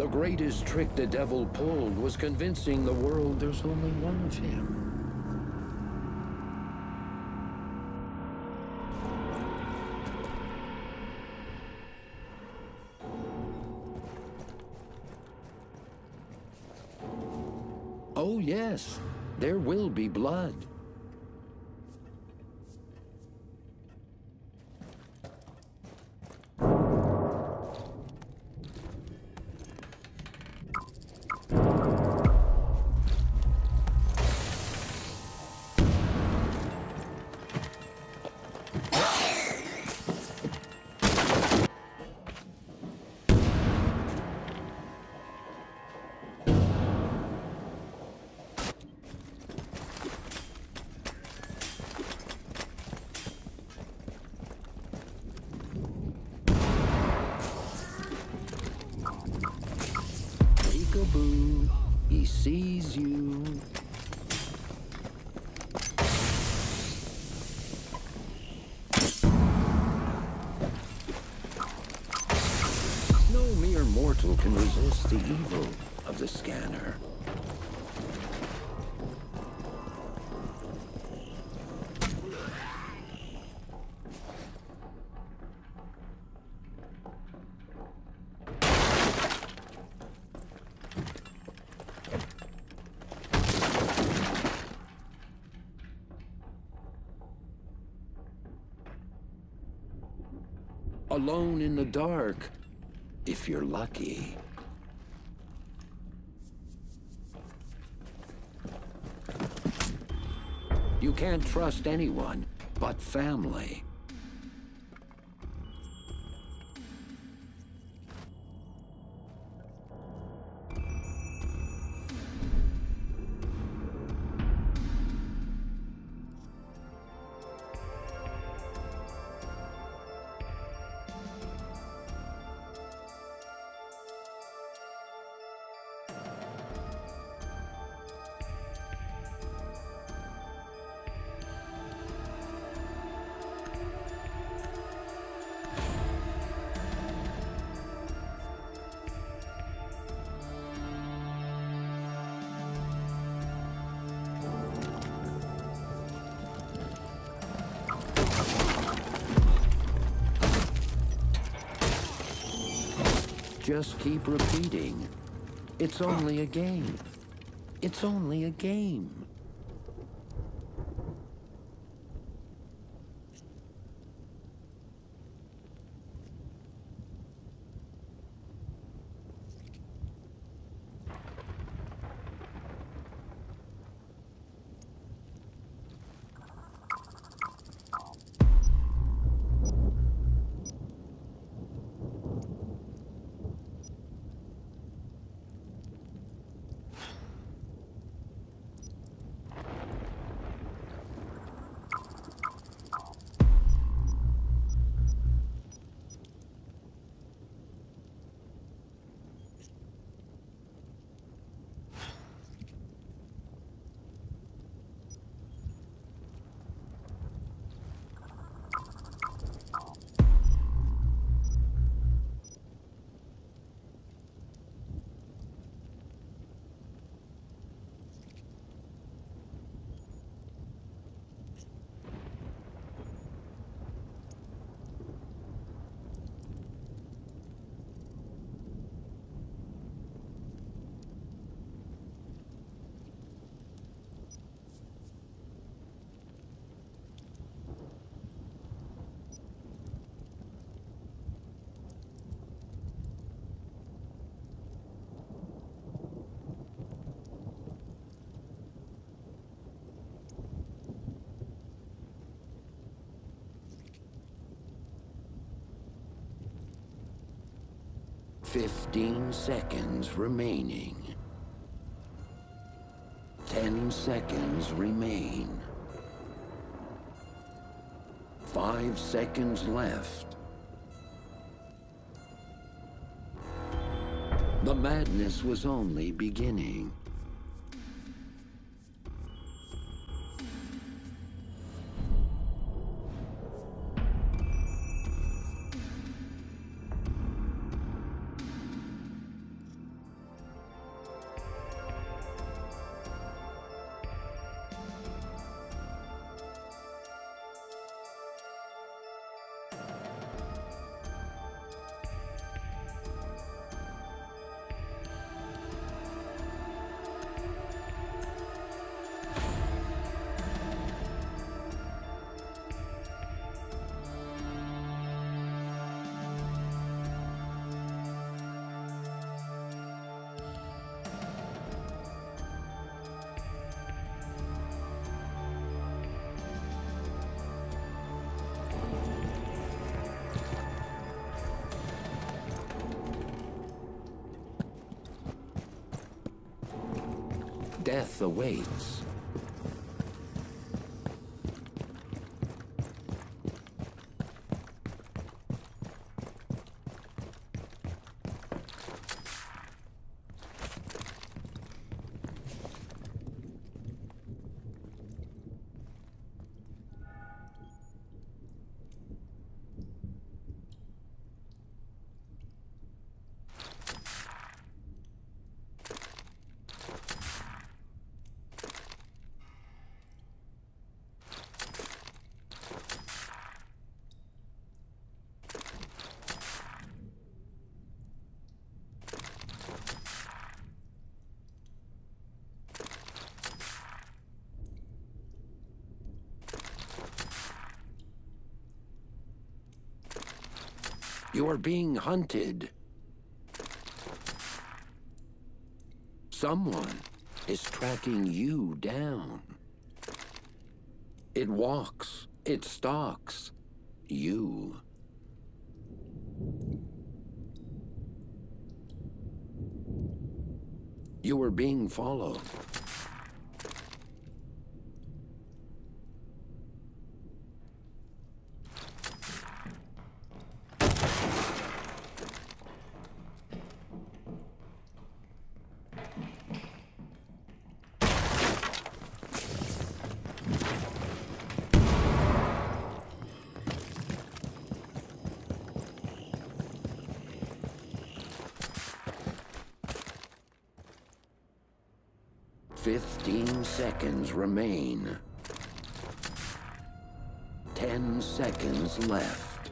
The greatest trick the devil pulled was convincing the world there's only one of him. Oh yes, there will be blood. He sees you. No mere mortal can resist the evil of the scanner. Alone in the dark, if you're lucky. You can't trust anyone but family. Just keep repeating. It's only a game. It's only a game. Fifteen seconds remaining. Ten seconds remain. Five seconds left. The madness was only beginning. Death awaits. You are being hunted. Someone is tracking you down. It walks, it stalks you. You are being followed. Fifteen seconds remain. Ten seconds left.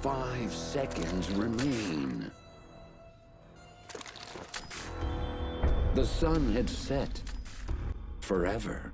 Five seconds remain. The sun had set forever.